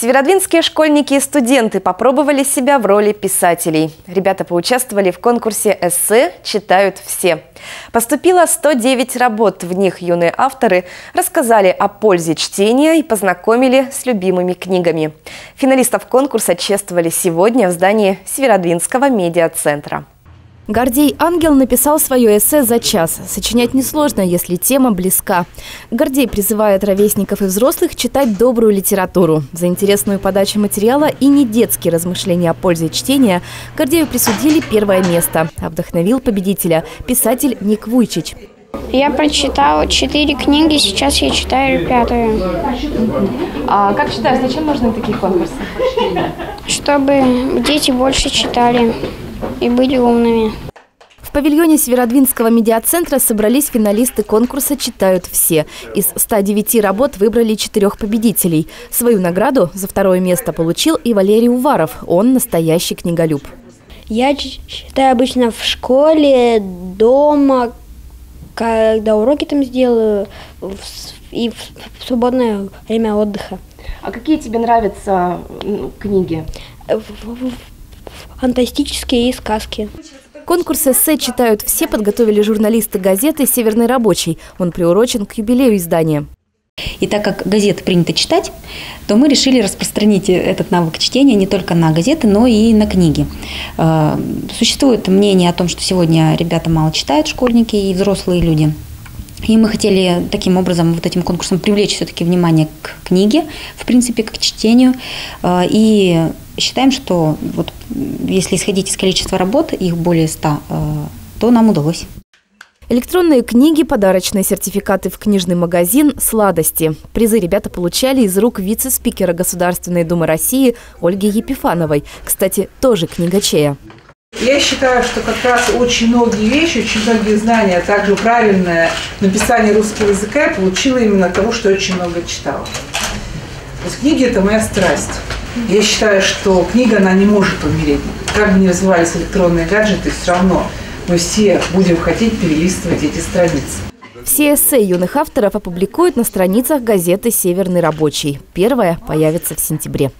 Северодвинские школьники и студенты попробовали себя в роли писателей. Ребята поучаствовали в конкурсе эссе «Читают все». Поступило 109 работ, в них юные авторы рассказали о пользе чтения и познакомили с любимыми книгами. Финалистов конкурса чествовали сегодня в здании Северодвинского медиацентра. Гордей Ангел написал свое эссе за час. Сочинять несложно, если тема близка. Гордей призывает ровесников и взрослых читать добрую литературу. За интересную подачу материала и не детские размышления о пользе чтения Гордею присудили первое место. А вдохновил победителя писатель Ник Вуйчич. Я прочитала четыре книги, сейчас я читаю пятую. А как считаешь, зачем нужны такие конкурсы? Чтобы дети больше читали и были умными. В павильоне Северодвинского медиацентра собрались финалисты конкурса «Читают все». Из 109 работ выбрали четырех победителей. Свою награду за второе место получил и Валерий Уваров. Он настоящий книголюб. Я читаю обычно в школе, дома, когда уроки там сделаю, и в свободное время отдыха. А какие тебе нравятся книги? Фантастические и сказки. Конкурс эссе читают все, подготовили журналисты газеты «Северный рабочий». Он приурочен к юбилею издания. И так как газеты принято читать, то мы решили распространить этот навык чтения не только на газеты, но и на книги. Э, существует мнение о том, что сегодня ребята мало читают, школьники и взрослые люди. И мы хотели таким образом, вот этим конкурсом привлечь все-таки внимание к книге, в принципе, к чтению. Э, и считаем, что вот если исходить из количества работ, их более 100, э, то нам удалось. Электронные книги, подарочные сертификаты в книжный магазин, сладости. Призы ребята получали из рук вице-спикера Государственной Думы России Ольги Епифановой. Кстати, тоже книгачея. Я считаю, что как раз очень многие вещи, очень многие знания, а также правильное написание русского языка я получила именно от того, что очень много читала. То есть книги – это моя страсть. Я считаю, что книга, она не может умереть. Как бы ни развивались электронные гаджеты, все равно мы все будем хотеть перелистывать эти страницы. Все эссе юных авторов опубликуют на страницах газеты «Северный рабочий». Первая появится в сентябре.